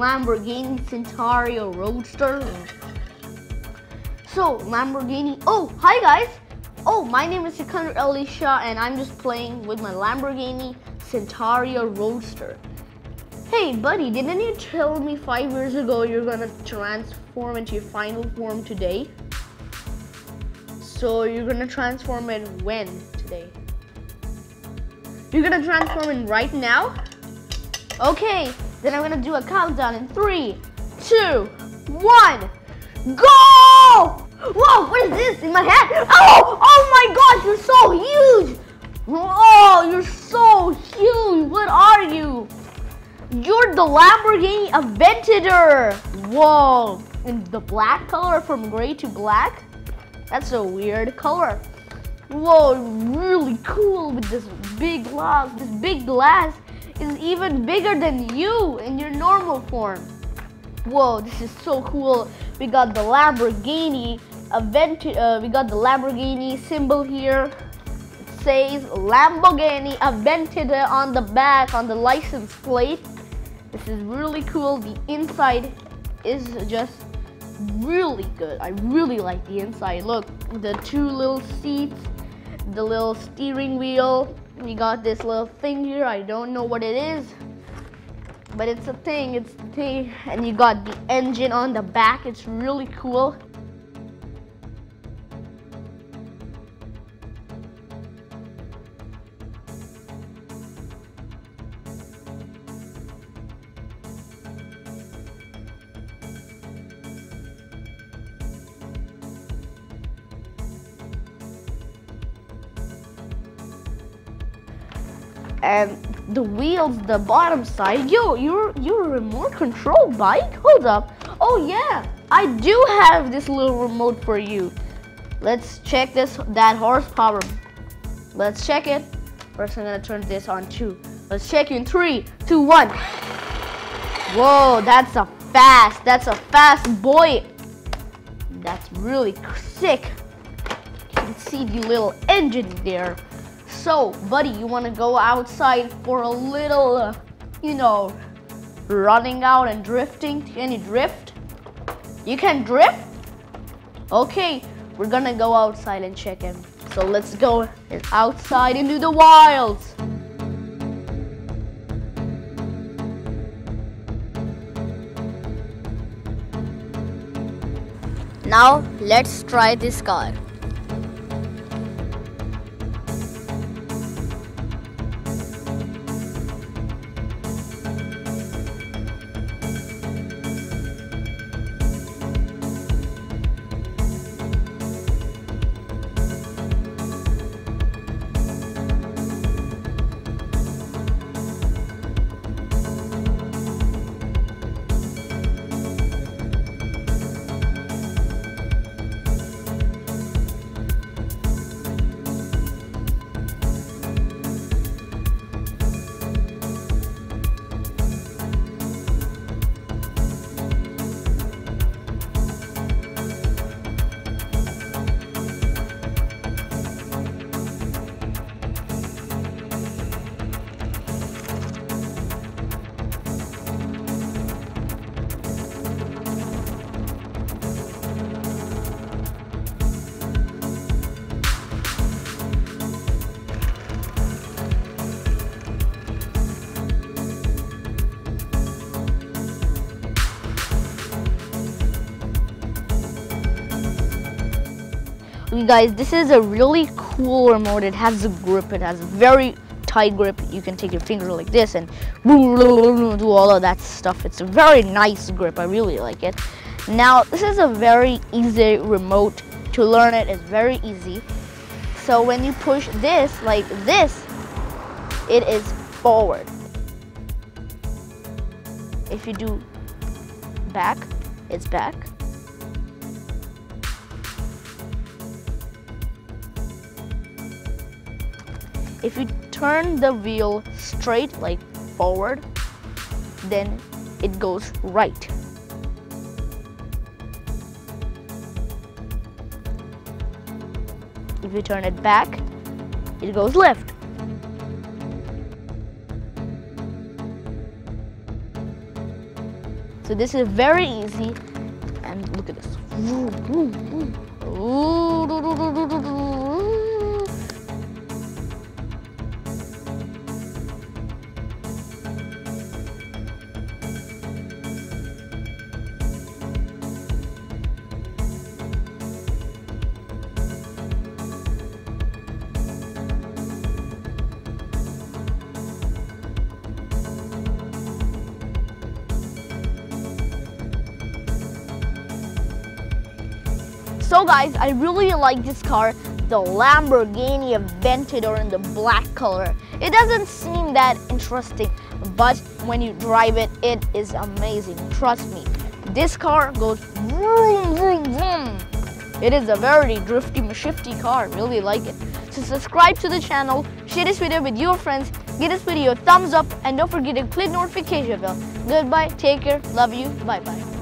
Lamborghini Centauro Roadster. So, Lamborghini. Oh, hi guys. Oh, my name is Sikandar Elisha and I'm just playing with my Lamborghini Centauro Roadster. Hey buddy, didn't you tell me five years ago you're gonna transform into your final form today? So you're gonna transform it when today? You're gonna transform it right now? Okay, then I'm gonna do a countdown in three, two, one, go! Whoa, what is this in my hand? Oh, oh my gosh, you're so huge! Oh, you're so huge. What are you? You're the Lamborghini Aventador. Whoa, in the black color from gray to black? That's a weird color. Whoa, really cool with this big glass. This big glass is even bigger than you in your normal form. Whoa, this is so cool. We got the Lamborghini Avent uh, we got the Lamborghini symbol here. It says Lamborghini Aventador on the back on the license plate. This is really cool. The inside is just really good. I really like the inside. Look, the two little seats, the little steering wheel, we got this little thing here. I don't know what it is, but it's a thing. It's the thing. And you got the engine on the back. It's really cool. And the wheels the bottom side. Yo you're you're a remote control bike? Hold up. Oh yeah. I do have this little remote for you. Let's check this that horsepower. Let's check it. First i'm gonna turn this on too. Let's check in three two one. Whoa that's a fast that's a fast boy. That's really sick. You can see the little engine there so, buddy, you want to go outside for a little, uh, you know, running out and drifting? Can you drift? You can drift? Okay, we're gonna go outside and check him. So let's go outside into the wilds. Now let's try this car. You guys, this is a really cool remote. It has a grip. It has a very tight grip. You can take your finger like this and do all of that stuff. It's a very nice grip. I really like it. Now, this is a very easy remote. To learn it is very easy. So when you push this like this, it is forward. If you do back, it's back. If you turn the wheel straight, like forward, then it goes right. If you turn it back, it goes left. So this is very easy. And look at this. So guys, I really like this car, the Lamborghini Aventador in the black color. It doesn't seem that interesting, but when you drive it, it is amazing. Trust me. This car goes vroom, vroom, vroom. It is a very drifty, shifty car. Really like it. So subscribe to the channel, share this video with your friends, give this video a thumbs up, and don't forget to click notification bell. Goodbye, take care, love you, bye bye.